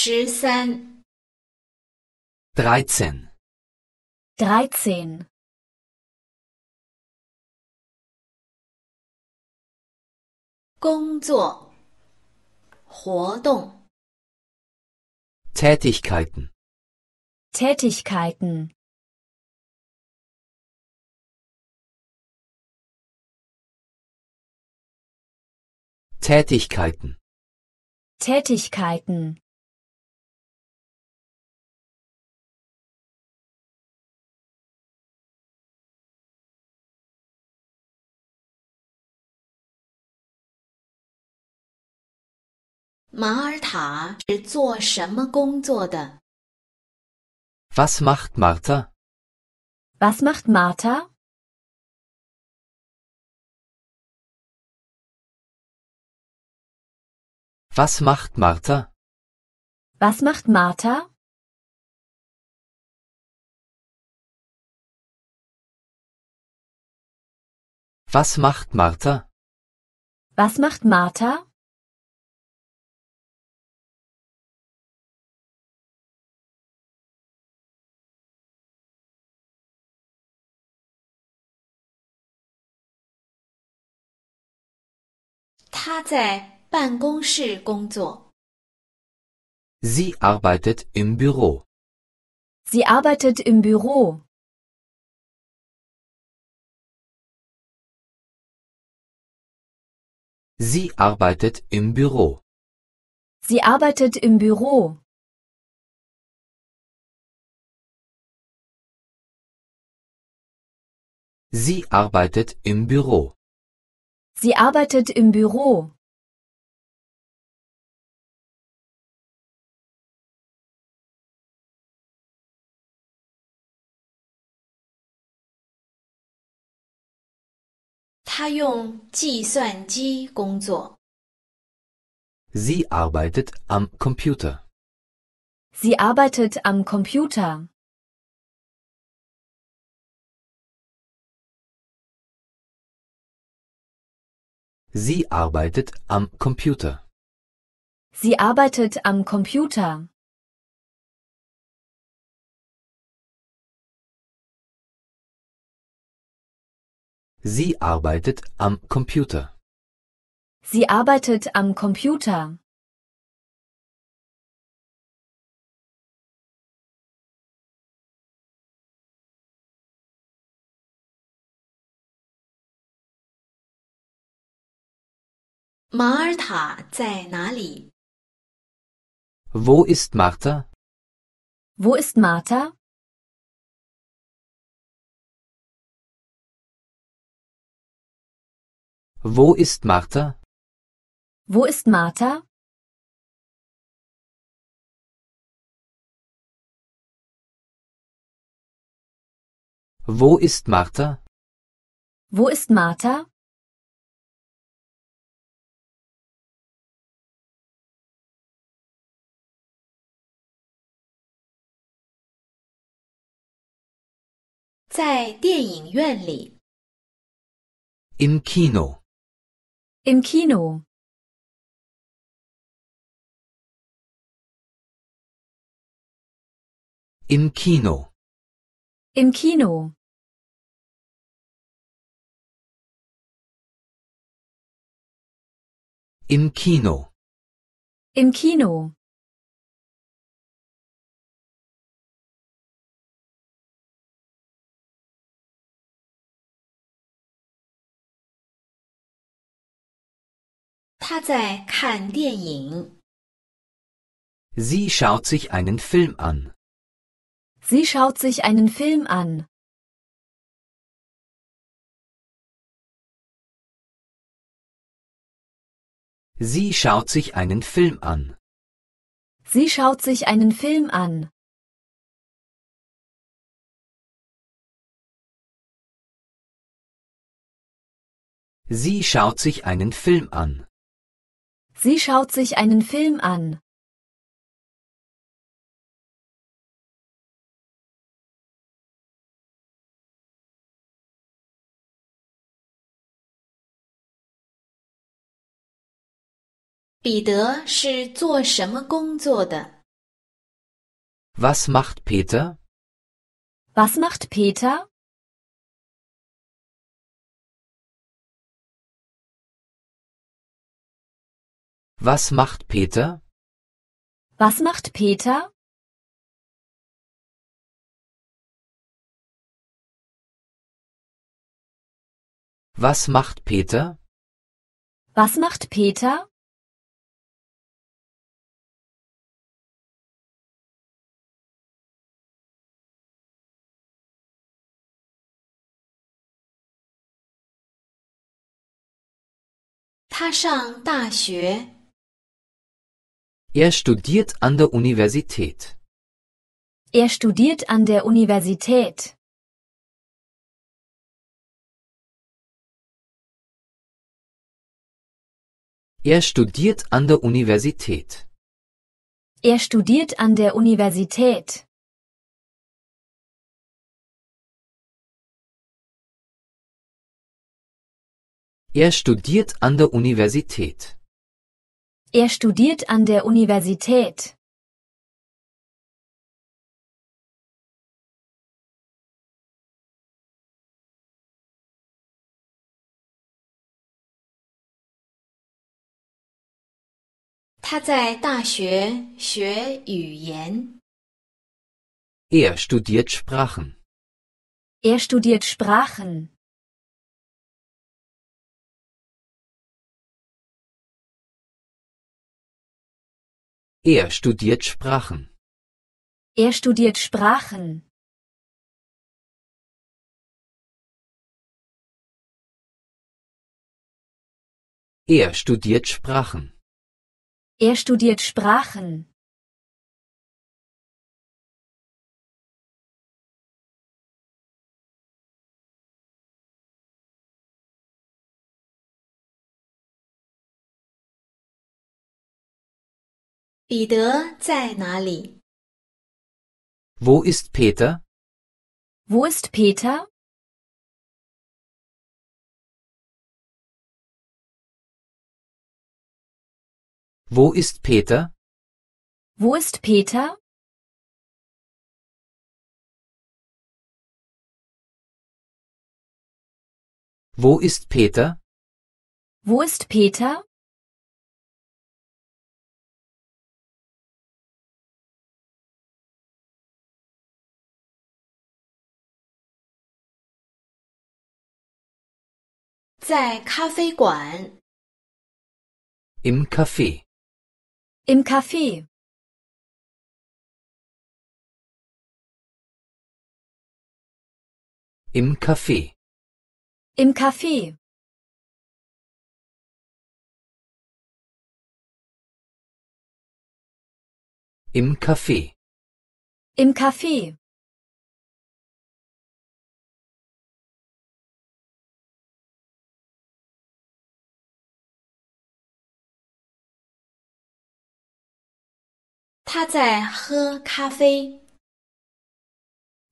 十三、 dreizehn, dreizehn, 工作、活动、 Tätigkeiten, Tätigkeiten, 《Tätigkeiten, Tätigkeiten, 马尔塔是做什么工作的？ Was macht Martha? Was macht Martha? Was macht Martha? Was macht Martha? Was macht Martha? Was macht Martha? “ 他在办公室工作。 Sie arbeitet im Büro. Sie arbeitet im Büro. Sie arbeitet im Büro. Sie arbeitet im Büro. Sie arbeitet im Büro. Sie arbeitet im Büro. Sie arbeitet am Computer. Sie arbeitet am Computer. Sie arbeitet am Computer. Sie arbeitet am Computer. Sie arbeitet am Computer. Sie arbeitet am Computer. “马尔塔在哪里？ Wo ist Martha? Wo ist Martha? Wo ist Martha? Wo ist Martha? Wo ist Martha? Wo ist Martha? “ 在电影院里。Im Kino. Im Kino. Im Kino. Im Kino. Im Kino. Im Kino. “他在看电影。 Sie schaut sich einen Film an. Sie schaut sich einen Film an. Sie schaut sich einen Film an. Sie schaut sich einen Film an. Sie schaut sich einen Film an. Sie schaut sich einen Film an. Peter Was macht Peter? Was macht Peter? Was macht Peter? Was macht Peter? Was macht Peter? Was macht Peter? Peter? Er studiert an der Universität. Er studiert an der Universität. Er studiert an der Universität. Er studiert an der Universität. Er studiert an der Universität. Er studiert an der Universität. Er studiert Sprachen. Er studiert Sprachen. Er studiert Sprachen. Er studiert Sprachen. Er studiert Sprachen. Er studiert Sprachen. “彼得在哪里？ Wo ist Peter? Wo ist Peter? Wo ist Peter? Wo ist Peter? Wo ist Peter? Wo ist Peter? “ 在咖啡馆。Im Café. Im Café. Im Café. Im Café. Im Café. Im Café. “他在喝咖啡。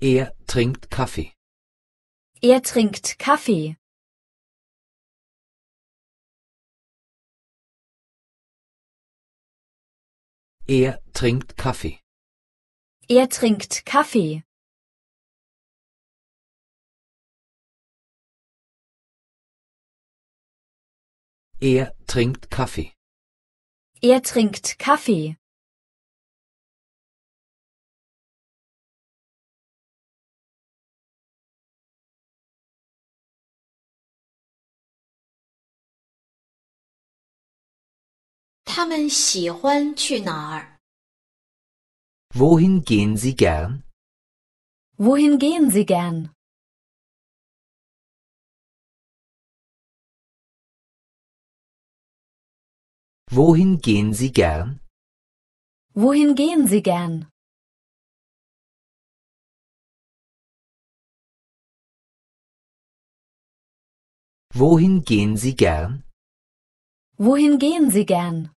Er trinkt Kaffee. Er trinkt Kaffee. Er trinkt Kaffee. Er trinkt Kaffee. Er trinkt Kaffee. Er trinkt Kaffee. “ 他们喜欢去哪儿？ Wohin gehen Sie gern? Wohin gehen Sie gern? Wohin gehen Sie gern? Wohin gehen Sie gern? Wohin gehen Sie gern? Wohin gehen Sie gern?